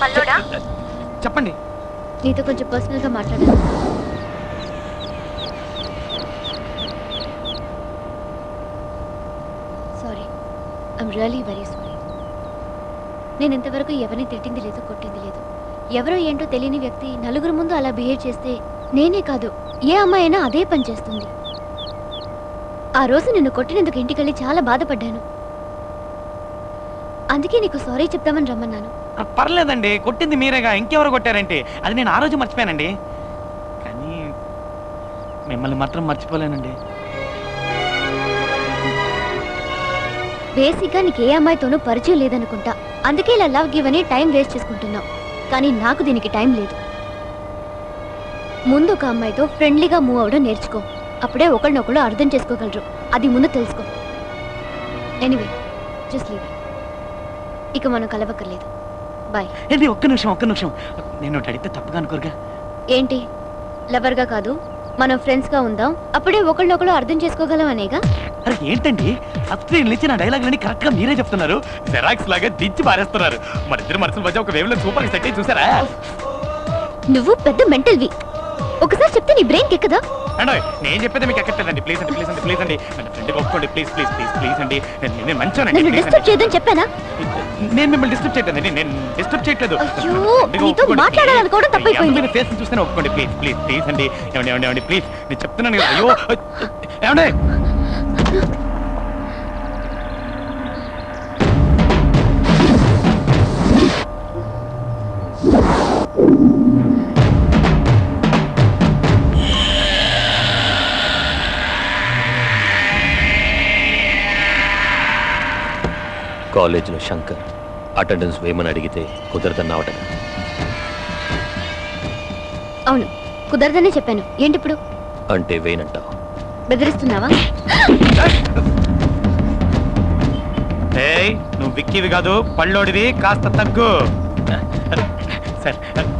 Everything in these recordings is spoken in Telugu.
పల్లోడా? చెప్పండి. నీతో కొంచెం పర్సనల్గా మాట్లాడాలి. Sorry I'm really very sorry నేను ఇంతవరకు ఎవరిని తిట్టింది లేదు కొట్టింది లేదు. ఎవరో ఏంటో తెలియని వ్యక్తి నలుగురు ముందు అలా బిహేవ్ చేస్తే నేనే కాదు ఏ అమ్మాయి అయినా అదే పని చేస్తుంది. ఆ రోజు నిన్ను కొట్టినందుకు ఇంటికెళ్ళి చాలా బాధపడ్డాను. అందుకే నీకు సారీ చెప్తామని రమ్మన్నాను. పర్లేదండి కొట్టింది మీరేగా ఇంకెవరు కొట్టారంటే? అది నేను ఆ రోజు మర్చిపోయానండి. కానీ మిమ్మల్ని మాత్రం మర్చిపోలేనండి. బేసిక్గా నీకు ఏ అమ్మాయితోనూ పరిచయం లేదనుకుంటా. అందుకే ఇలా లవ్ గివ్ అని టైం వేస్ట్ చేసుకుంటున్నావు. కానీ నాకు దీనికి టైం లేదు. ముందు ఒక అమ్మాయితో ఫ్రెండ్లీగా మూవ్ అవడం నేర్చుకో. అప్పుడే ఒకళ్ళనొకళ్ళు అర్థం చేసుకోగలరు. అది ముందు తెలుసుకో. ఎనీవే జస్ట్ లీవ్ ఇక మనం కలవక్కర్లేదు. బాయ్ ఏంటి ఒక్క నిమిషం ఒక్క నిమిషం. నేను అడిగితే తప్పుగా అనుకోరుగా? ఏంటి? లవర్గా కాదు మనం ఫ్రెండ్స్గా ఉందాం. అప్పుడే ఒకళ్ళనొకళ్ళు అర్థం చేసుకోగలం అనేగా అరే ఏంటండి? ఫస్ట్ నిలిచి నా డైలాగులని కరెక్ట్గా మీరే చెప్తున్నారు. జెరాక్స్ లాగా దించి పారేస్తున్నారు. మన ఇద్దరు మనసుల మధ్య ఒక వేవ్లో సూపర్ సెట్ చూసారా? నువ్వు పెద్ద మెంటల్వి ఒకసారి చెప్తే నీ బ్రెయిన్ ఎక్కదా అండి నేను చెప్పేది మీకు ఎక్కట్లేదండి ప్లీజ్ అండి ప్లీజ్ అండి ప్లీజ్ అండి. నన్ను ఫ్రెండ్గా ఒప్పుకోండి. ప్లీజ్ ప్లీజ్ ప్లీజ్ ప్లీజ్ అండి. నేను నేను మంచోనండి. నన్ను డిస్టర్బ్ చేయదని చెప్పానా. నేను మిమ్మల్ని డిస్టర్బ్ చేయట్లేదండి. నేను డిస్టర్బ్ చేయట్లేదు. అయ్యో, నీతో మాట్లాడాలనుకోవడం please. తప్పైపోయింది. ఈ అందమైన face ని చూస్తేనే ఒప్పుకోండి. ప్లీజ్ ప్లీజ్ ప్లీజ్ అండి. ఏమండి ఏమండి ఏమండి ప్లీజ్ నేను చెప్తున్నాను కదా. అయ్యో ఏమండి? కాలేజీలో శంకర్ అటెండెన్స్ వేయమని అడిగితే కుదరదన్నావట అవును కుదరదనే చెప్పాను. ఏంటి ఇప్పుడు అంటే వేయనంటావు బెదిరిస్తున్నావా? ఏయ్ నువ్వు విక్కివి కాదు పళ్ళోడివి కాస్త తగ్గు. సార్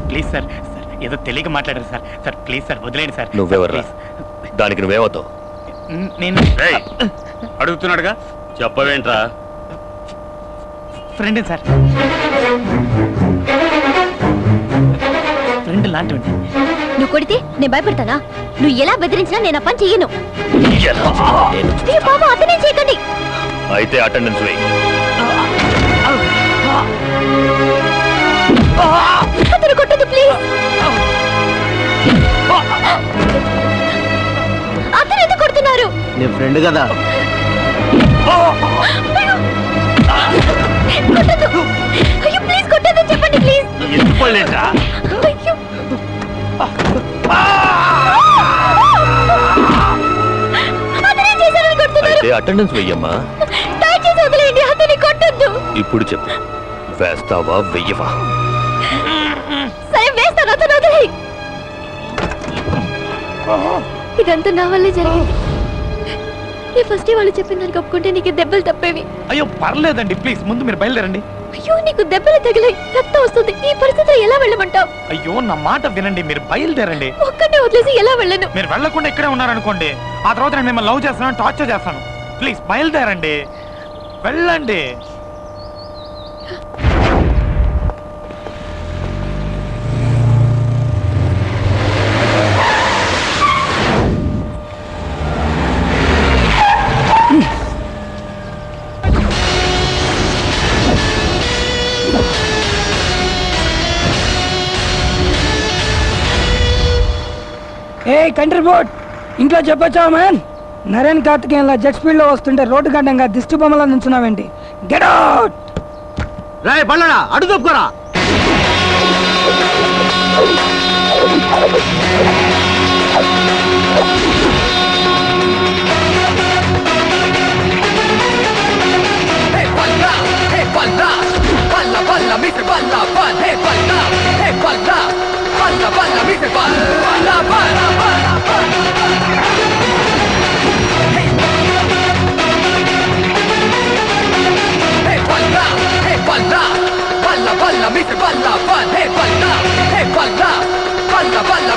ప్లీజ్ సార్ సార్ ఏదో తెలియక మాట్లాడారు సార్. సార్ ప్లీజ్ సార్ వదిలేండి సార్. నువ్వెవర్రా? దానికి నువ్వేమవుతావు? నేను అడుగుతున్నాడుగా? చెప్పవేంట్రా? Friend sir. ఫ్రెండ్ లాంటివండి నువ్వు కొడితే నేను భయపడతానా? నువ్వు ఎలా బెదిరించినా నేను ఆ పని చెయ్యను. నేను అయ్యో బాబా అతనే చేయకండి. అయితే అటెండెన్స్ వేయి. అతను కొట్టదు ప్లీజ్ అతను ఎందుకు కొడుతున్నారు? నీ ఫ్రెండ్ కదా. కొట్టొద్దు. అయ్యో ప్లీజ్ కొట్టదు చెప్పండి ప్లీజ్ ఎందుకోలేదా అయ్యో. అతనే చేశారని కొడుతున్నారు? అయితే అటెండెన్స్ వెయ్యమ్మా. దయచేసి వదిలేయండి అతని కొట్టొద్దు. ఇప్పుడు చెప్పు. వేస్తావా వెయ్యవా? సరే వేస్తాను అతను వదిలేయి. ఇదంతా నా వల్లే జరిగింది. ఈ ఫస్ట్ వాళ్ళు చెప్పిన దానికి ఒప్పుకుంటే నీకు దెబ్బలు తప్పేవి. అయ్యో పర్లేదండి ప్లీజ్ ముందు మీరు బయలుదేరండి. అయ్యో నీకు దెబ్బలు తగిలాయి. రక్తం వస్తుంది. ఈ పరిస్థితిలో ఎలా వెళ్ళమంటావు? అయ్యో నా మాట వినండి మీరు బయలుదేరండి. ఒక్కటే వదిలేసి ఎలా వెళ్ళను? మీరు వెళ్ళకుండా ఇక్కడే ఉన్నారనుకోండి ఆ తర్వాత నేను మిమ్మల్ని లవ్ చేస్తాను టార్చర్ చేస్తాను. ప్లీజ్ బయలుదేరండి. వెళ్ళండి. ఏ కంట్రీ బోర్డ్ ఇంట్లో చెప్పొచ్చా మ్యాన్ నరేన్ కార్తికేయన్లా జెట్ స్పీడ్లో వస్తుంటే రోడ్డు గడ్డంగా దిష్టి బొమ్మలా నుంచున్నావేంటి? గెట్ అవుట్ రాయ్ బళ్ళడా అడు తప్పుకోరా you.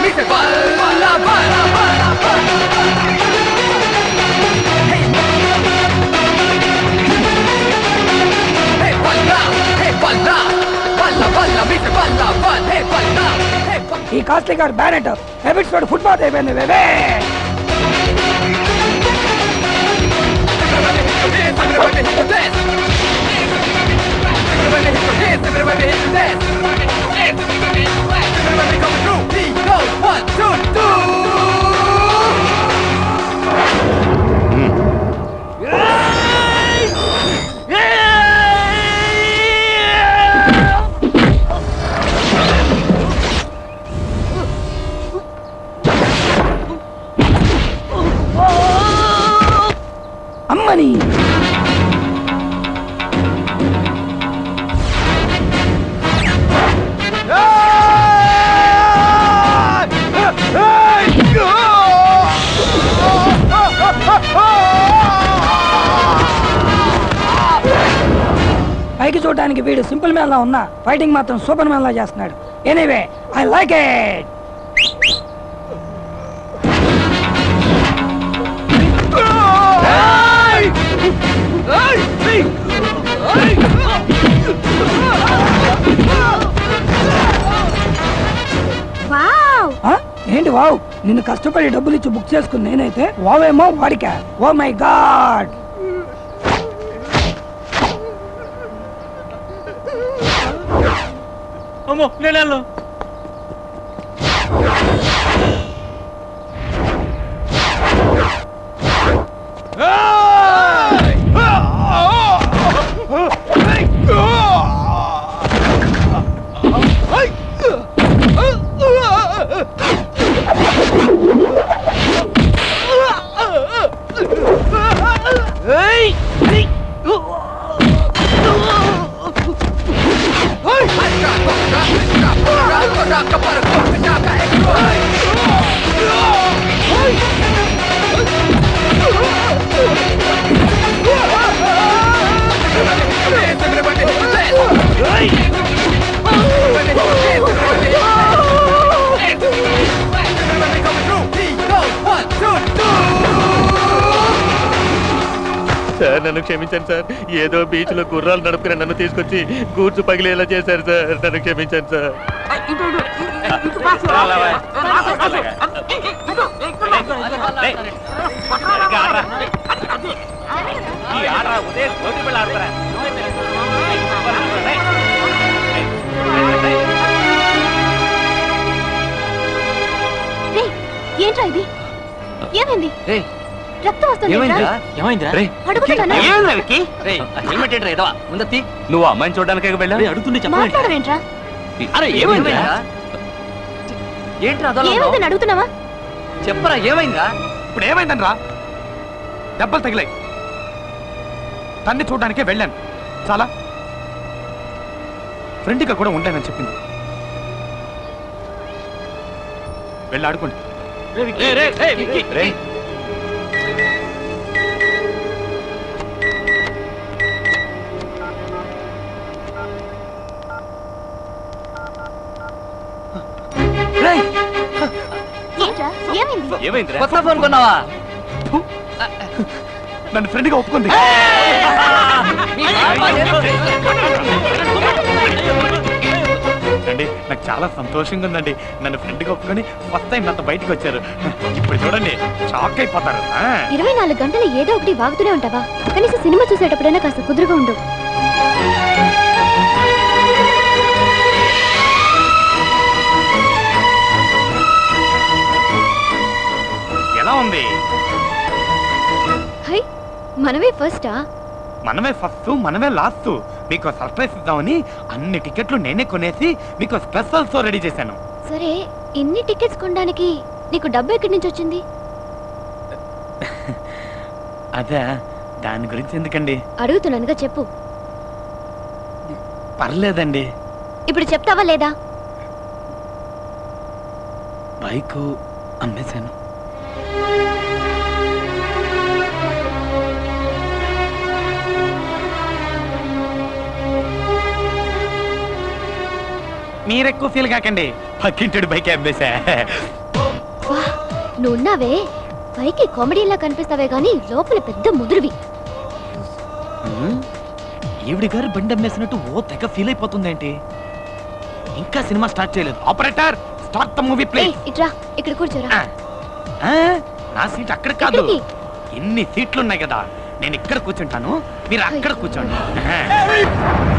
कमी से बल्ला बल्ला बल्ला बल्ला ಈ ಕಾಸ್ಟ್ಲಿಗರ್ ಬ್ಯಾನೆಟ್ ಹೆಬಿಟ್ಸ್ ನೋಡಿ ಫುಟ್ಬಾಲ್ ದೇವೇನು ವೇವೇ Everybody hit the dance! Everybody hit the dance! go, one, two, three. చూడడానికి వీడు సింపుల్ మ్యాన్ లా ఉన్నా ఫైటింగ్ మాత్రం సూపర్ మ్యాన్ లా చేస్తున్నాడు. Anyway I like it? ఏంటి వావ్? నిన్ను కష్టపడి డబ్బులు ఇచ్చి బుక్ చేసుకుని నేనైతే వావేమో వాడికా? Oh my god! అమ్మో నేను సార్ నన్ను క్షమించండి సార్. ఏదో బీచ్లో గుర్రాలు నడుపుకుని నన్ను తీసుకొచ్చి గూడ్సు పగిలేలా చేశారు సార్. నన్ను క్షమించండి సార్. రే ఏంట్రా ఇది? ఏమైంది? ఏయ్, రక్తం వస్తుంది. నువ్వు అమ్మాయిని చూడడానికి వెళ్ళా అడుగుతుండే ఉన్నావ్? ఏమైందని అడుగుతున్నావా? చెప్పరా ఏమైందా ఇప్పుడు ఏమైందని రా దెబ్బలు తగిలాయి. తన్ని చూడడానికే వెళ్ళాను. చాలా. ఫ్రెండ్గా కూడా ఉంటానని చెప్పింది. వెళ్ళి ఆడుకోండి. ఏమైంది కొత్త ఫోన్ కొన్నావా? నన్ను ఫ్రెండ్గా ఒప్పుకుంది. అండి నాకు చాలా సంతోషంగా ఉందండి. నన్ను ఫ్రెండ్గా ఒప్పుకొని ఫస్ట్ టైం నాతో బయటికి వచ్చారు. ఇప్పుడు చూడండి షాక్ అయిపోతారు. ఇరవై నాలుగు గంటలు ఏదో ఒకటి వాగుతూనే ఉంటావా? కనీసం సినిమా చూసేటప్పుడైనా కాస్త కుదురుగా ఉండు. మనమే ఫస్టా మనమే ఫస్ట్ మనమే లాస్ట్ మీకు సర్ప్రైజ్ ఇద్దామని అన్ని టికెట్లు నేనే కొనేసి మీకు స్పెషల్ షో రెడీ చేశాను. సరే ఇన్ని టికెట్స్ కొనడానికి నీకు డబ్బు ఎక్కడి నుంచి వచ్చింది? అదే దాని గురించి ఎందుకండి? అడుగుతున్నానుగా చెప్పు. పర్లేదండి. ఇప్పుడు చెప్తావా లేదా? బైక్ అమ్మేశాను. మీరెక్కువ ఫీల్ కాకండి. పక్కింటి బైక్ అమ్మేశా. నువ్వున్నావే పైకి కామెడీలా కనిపిస్తావే గానీ లోపల పెద్ద ముదురువి. ఈవిడి గారు బండి అమ్మేసినట్టు ఓ తెగ ఫీల్ అయిపోతుందేంటి? ఇంకా సినిమా స్టార్ట్ చేయలేదు. Operator start the movie please ఇట్రా ఇక్కడ కూర్చోరా. నా సీట్ అక్కడ కాదు? ఎన్ని సీట్లు ఉన్నాయి కదా. నేను ఇక్కడ కూర్చుంటాను. మీరు అక్కడ కూర్చోండి.